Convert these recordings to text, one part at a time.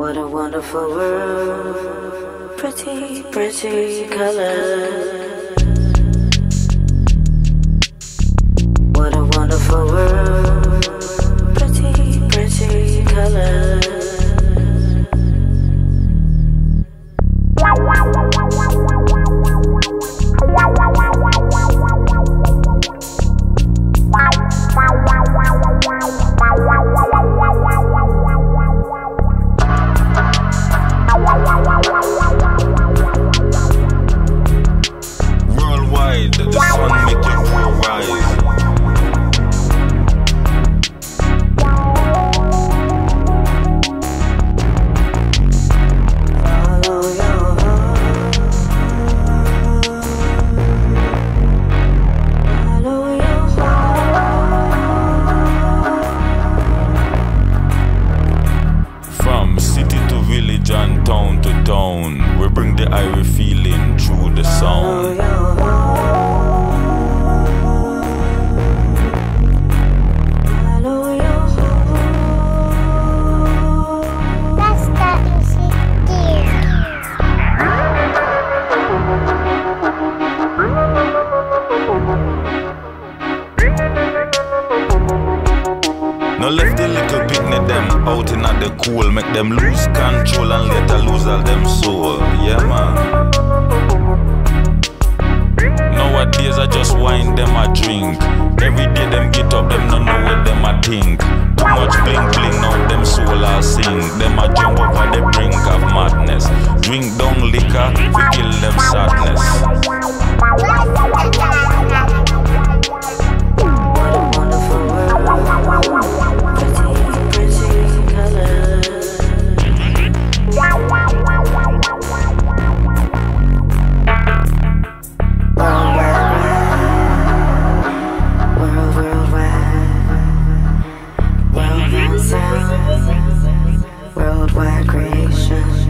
What a wonderful world, pretty, pretty colors. What a wonderful world, No left the little picnic them out in the cool, make them lose control and later lose all them soul. Yeah man. Nowadays I just wine them a drink. Every day them get up, them no know what them a think. Too much bling bling, now them soul a sing. Them a jump on the brink of madness. Drink down liquor, we kill them sadness. Worldwide creations,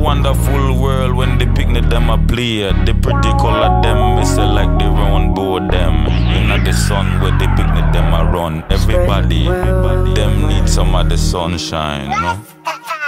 wonderful world when the picnic them a play. The pretty color them is like the round board them. In the sun where the picnic them a run. Everybody, them need some of the sunshine, you